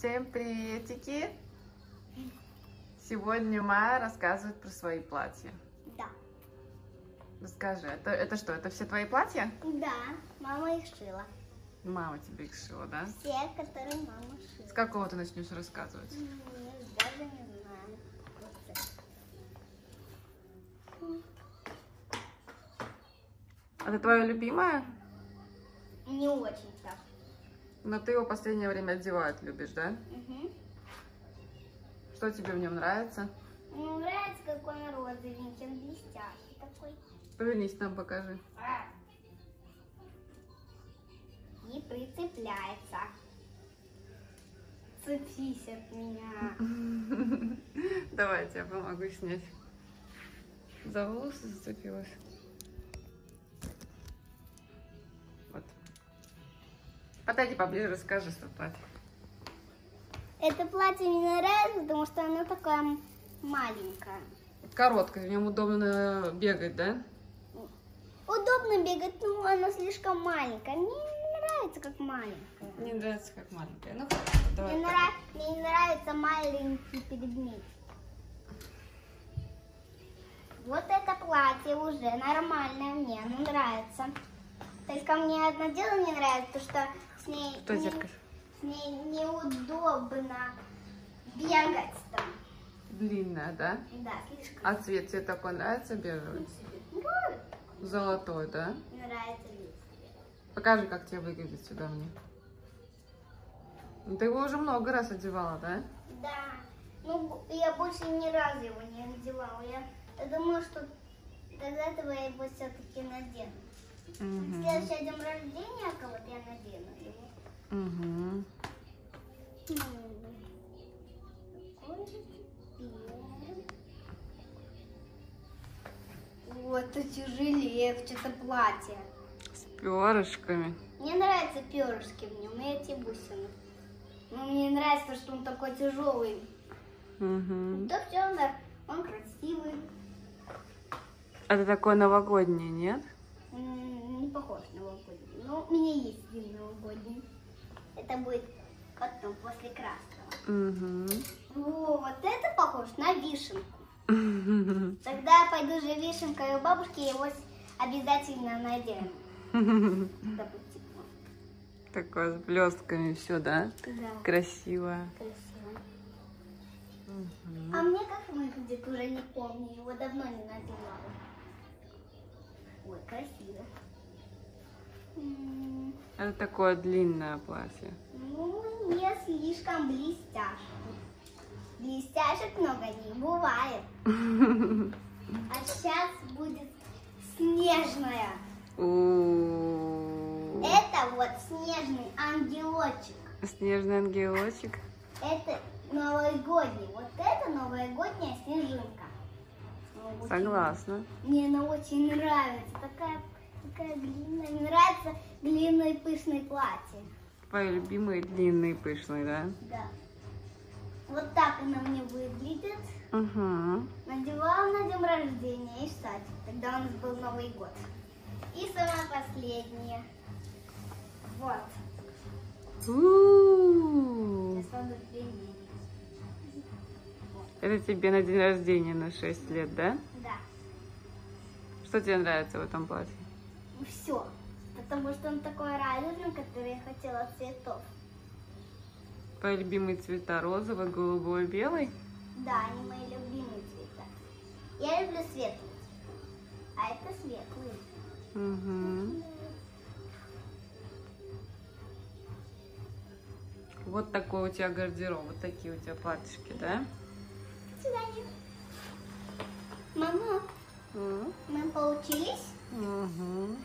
Всем приветики! Сегодня Майя рассказывает про свои платья. Да. Расскажи, это, это что, это все твои платья? Да, мама их шила. Мама тебе их шила, да? Все, которые мама шила. С какого ты начнешь рассказывать? М, Даже не знаю. Это твое любимое? Не очень так. Но ты его в последнее время одевать любишь, да? Мгм. Что тебе в нем нравится? Мне нравится, какой он розовенький, он блестящий такой. Повернись нам, покажи. И прицепляется. Цепись от меня. Давай, я тебе помогу снять. За волосы зацепилась. Подойди поближе, расскажи свое платье. Это платье мне нравится, потому что оно такое маленькое. Короткое, в нем удобно бегать, да? Удобно бегать, но оно слишком маленькое. Мне не нравится, как маленькое. Мне нравится, как маленькое. Ну, давай. Мне, нрав- мне не нравится маленький предмет. Вот это платье уже нормальное мне, оно нравится. Только мне одно дело не нравится, то что ней, Что, не- зеркало? с ней неудобно бегать там. Длинная, да? Да, слишком. А цвет тебе такой нравится бежевый? Нравится. Золотой, да? Мне нравится весь. Покажи, как тебе выглядит сюда мне. Ну, Ты его уже много раз одевала, да? Да. Ну, я больше ни разу его не надевала. Я, я думаю, что до этого я его все-таки надену. Угу. Следующий день рождения кого-то я надену его. Угу. Вот это тяжелее, это платье. С перышками. Мне нравятся перышки в нем и эти бусины. Но мне нравится, что он такой тяжелый. Угу. Да все, он, он красивый. Это такое новогоднее, нет? Похож на новогодний. Но у меня есть один новогодний. Это будет потом, после красного. Угу. Вот это похож на вишенку. Тогда я пойду же вишенкой у бабушки, его обязательно надену. Такое с блестками все, да? Да, Красиво. красиво. Мгм. А мне как выглядит, уже не помню, его давно не надевала. Ой, красиво. Это такое длинное платье. Ну, не слишком блестяшек. Блестяшек много не бывает. А сейчас будет снежная. Это вот снежный ангелочек. Снежный ангелочек. Это новогодний. Вот это новогодняя снежинка. Согласна. Мне она очень нравится. Такая, такая длинная. Мне нравится длинное пышное платье. Твои любимые длинные пышные, да? Да. Вот так она мне выглядит. Угу. Надевала на день рождения и в садик. Тогда у нас был Новый год. И самое последнее. Вот. Примерить. Это тебе на день рождения на 6 лет, да? Да. Что тебе нравится в этом платье? Все. Потому что он такой радужный, который я хотела цветов. Твои любимые цвета розовый, голубой, белый? Да, они мои любимые цвета. Я люблю светлый цвет. А это светлый. Угу. Вот такой у тебя гардероб, вот такие у тебя платьишки, да? Свидания. Мама, мы поучились? Угу.